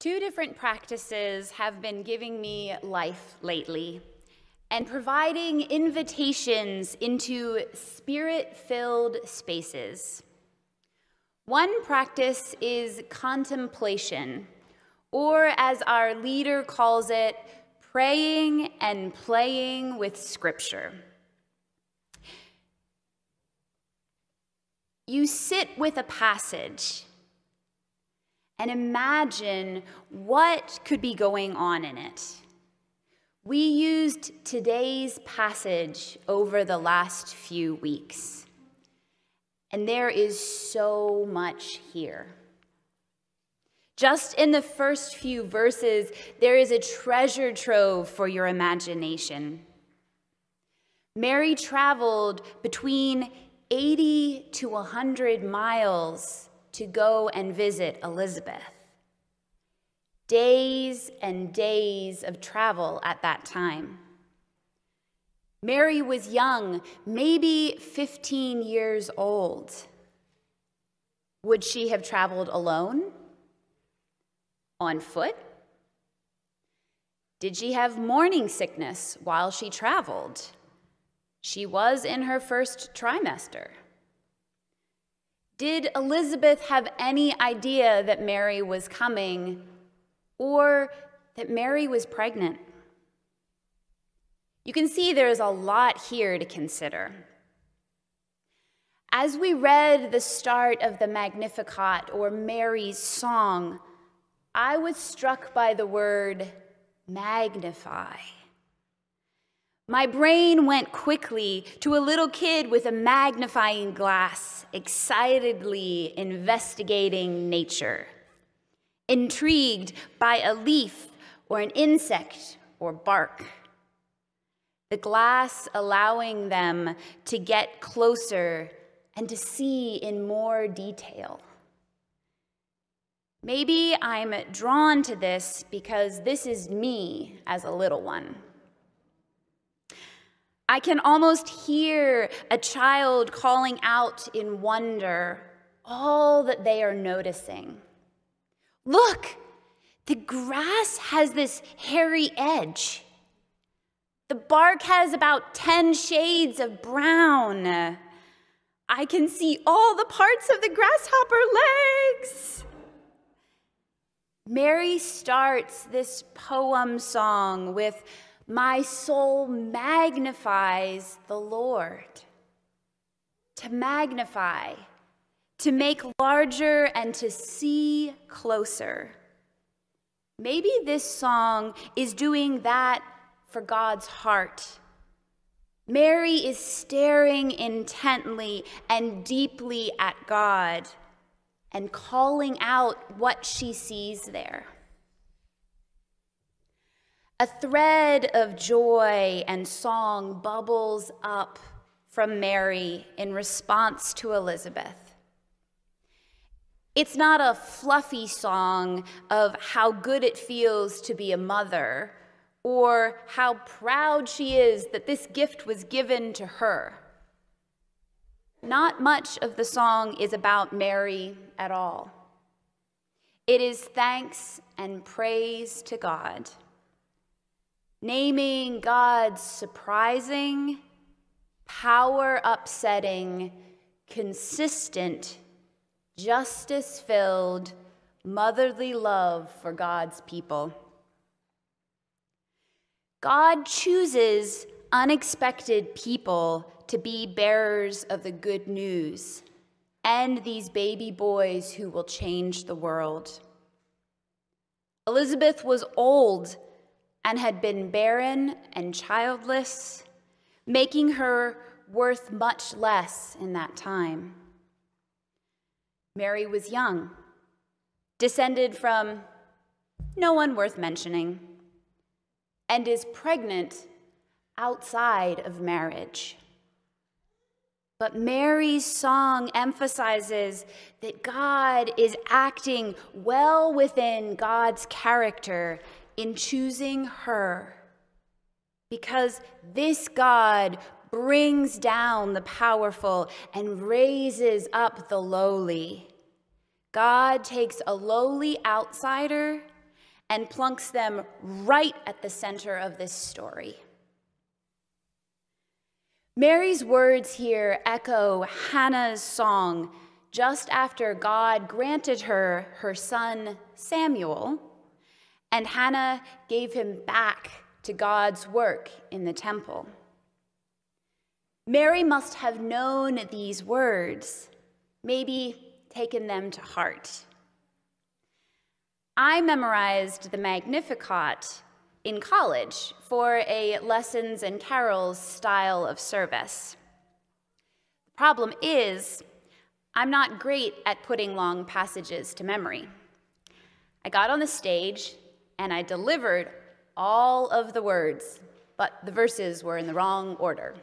Two different practices have been giving me life lately and providing invitations into spirit filled spaces. One practice is contemplation, or as our leader calls it, praying and playing with Scripture. You sit with a passage and imagine what could be going on in it. We used today's passage over the last few weeks, and there is so much here. Just in the first few verses, there is a treasure trove for your imagination. Mary traveled between 80 to 100 miles to go and visit Elizabeth. Days and days of travel at that time. Mary was young, maybe 15 years old. Would she have traveled alone? On foot? Did she have morning sickness while she traveled? She was in her first trimester. Did Elizabeth have any idea that Mary was coming or that Mary was pregnant? You can see there is a lot here to consider. As we read the start of the Magnificat or Mary's song, I was struck by the word magnify. My brain went quickly to a little kid with a magnifying glass, excitedly investigating nature, intrigued by a leaf or an insect or bark. The glass allowing them to get closer and to see in more detail. Maybe I'm drawn to this because this is me as a little one. I can almost hear a child calling out in wonder all that they are noticing. Look, the grass has this hairy edge. The bark has about 10 shades of brown. I can see all the parts of the grasshopper legs. Mary starts this poem song with my soul magnifies the Lord. To magnify, to make larger, and to see closer. Maybe this song is doing that for God's heart. Mary is staring intently and deeply at God and calling out what she sees there. A thread of joy and song bubbles up from Mary in response to Elizabeth. It's not a fluffy song of how good it feels to be a mother or how proud she is that this gift was given to her. Not much of the song is about Mary at all. It is thanks and praise to God naming God's surprising, power upsetting, consistent, justice filled, motherly love for God's people. God chooses unexpected people to be bearers of the good news and these baby boys who will change the world. Elizabeth was old and had been barren and childless, making her worth much less in that time. Mary was young, descended from no one worth mentioning, and is pregnant outside of marriage. But Mary's song emphasizes that God is acting well within God's character in choosing her because this God brings down the powerful and raises up the lowly. God takes a lowly outsider and plunks them right at the center of this story. Mary's words here echo Hannah's song just after God granted her her son Samuel, and Hannah gave him back to God's work in the temple. Mary must have known these words, maybe taken them to heart. I memorized the Magnificat in college for a lessons and carols style of service. The problem is, I'm not great at putting long passages to memory. I got on the stage and I delivered all of the words, but the verses were in the wrong order.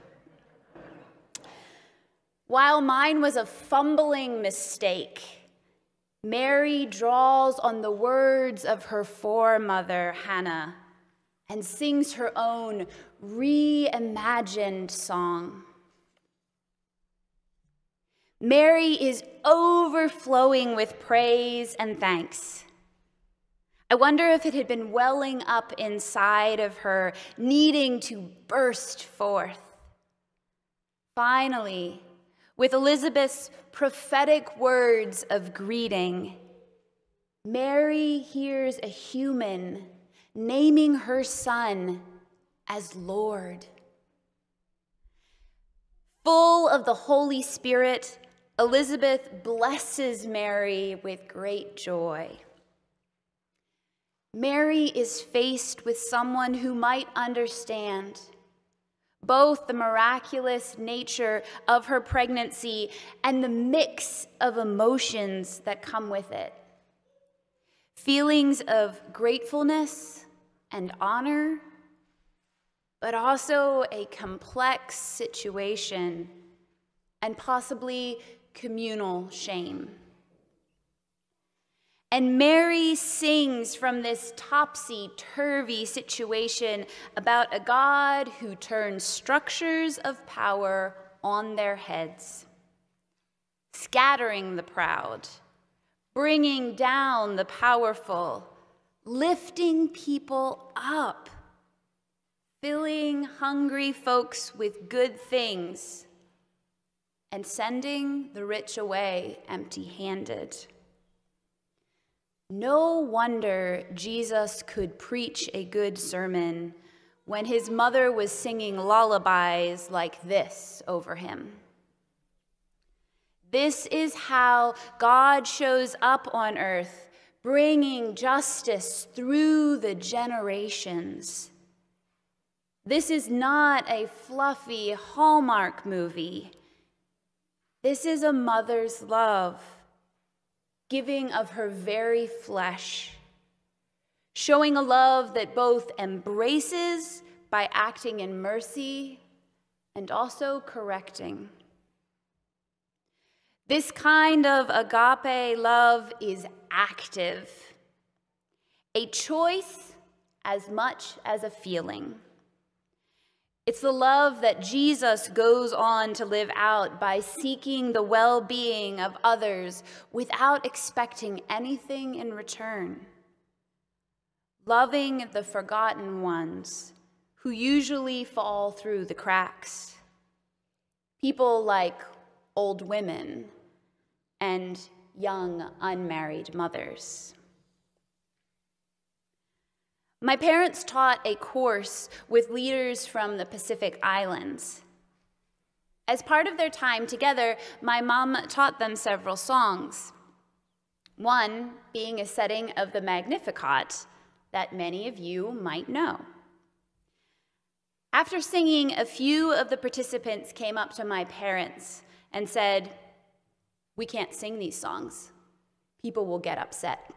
While mine was a fumbling mistake, Mary draws on the words of her foremother, Hannah, and sings her own reimagined song. Mary is overflowing with praise and thanks. I wonder if it had been welling up inside of her, needing to burst forth. Finally, with Elizabeth's prophetic words of greeting, Mary hears a human naming her son as Lord. Full of the Holy Spirit, Elizabeth blesses Mary with great joy. Mary is faced with someone who might understand both the miraculous nature of her pregnancy and the mix of emotions that come with it. Feelings of gratefulness and honor, but also a complex situation and possibly communal shame. And Mary sings from this topsy turvy situation about a God who turns structures of power on their heads, scattering the proud, bringing down the powerful, lifting people up, filling hungry folks with good things, and sending the rich away empty handed. No wonder Jesus could preach a good sermon when his mother was singing lullabies like this over him. This is how God shows up on earth, bringing justice through the generations. This is not a fluffy Hallmark movie. This is a mother's love giving of her very flesh, showing a love that both embraces by acting in mercy and also correcting. This kind of agape love is active, a choice as much as a feeling. It's the love that Jesus goes on to live out by seeking the well being of others without expecting anything in return. Loving the forgotten ones who usually fall through the cracks. People like old women and young unmarried mothers. My parents taught a course with leaders from the Pacific Islands. As part of their time together, my mom taught them several songs. One being a setting of the Magnificat that many of you might know. After singing, a few of the participants came up to my parents and said, We can't sing these songs. People will get upset.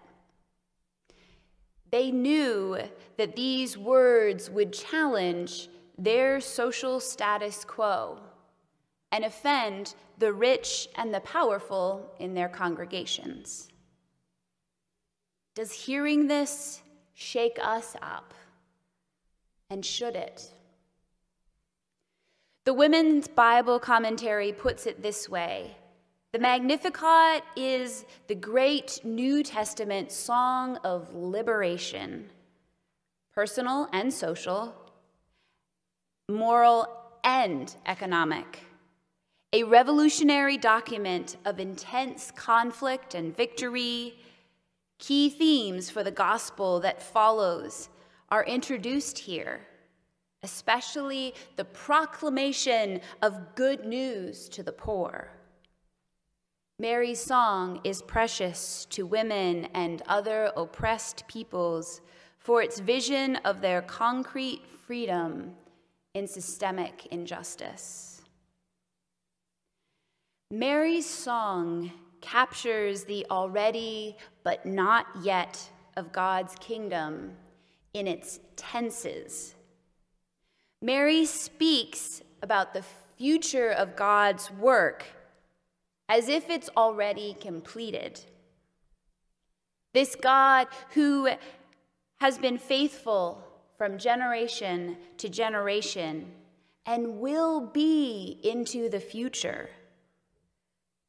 They knew that these words would challenge their social status quo and offend the rich and the powerful in their congregations. Does hearing this shake us up? And should it? The Women's Bible Commentary puts it this way The Magnificat is the great New Testament song of liberation, personal and social, moral and economic. A revolutionary document of intense conflict and victory, key themes for the gospel that follows are introduced here, especially the proclamation of good news to the poor. Mary's song is precious to women and other oppressed peoples for its vision of their concrete freedom in systemic injustice. Mary's song captures the already but not yet of God's kingdom in its tenses. Mary speaks about the future of God's work as if it's already completed. This God who has been faithful from generation to generation and will be into the future.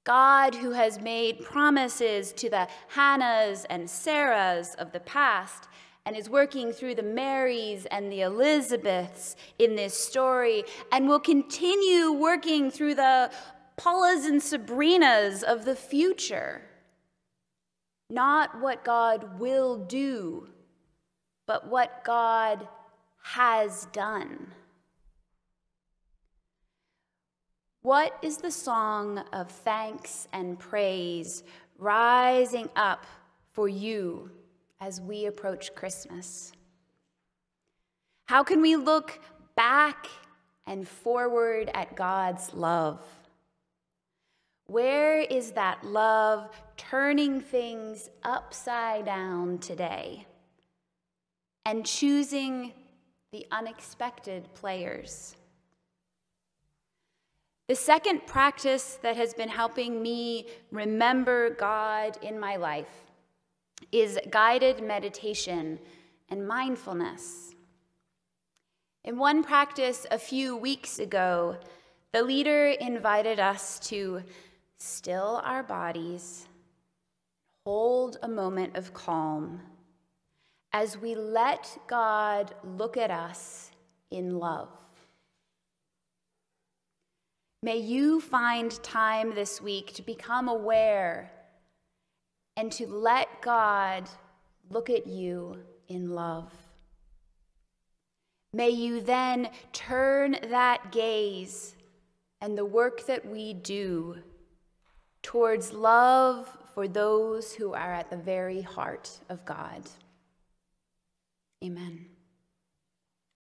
God who has made promises to the Hannahs and Sarahs of the past and is working through the Marys and the Elizabeths in this story and will continue working through the Paulas and Sabrinas of the future. Not what God will do, but what God has done. What is the song of thanks and praise rising up for you as we approach Christmas? How can we look back and forward at God's love? Where is that love turning things upside down today and choosing the unexpected players? The second practice that has been helping me remember God in my life is guided meditation and mindfulness. In one practice a few weeks ago, the leader invited us to still our bodies, hold a moment of calm as we let God look at us in love. May you find time this week to become aware and to let God look at you in love. May you then turn that gaze and the work that we do towards love for those who are at the very heart of God. Amen.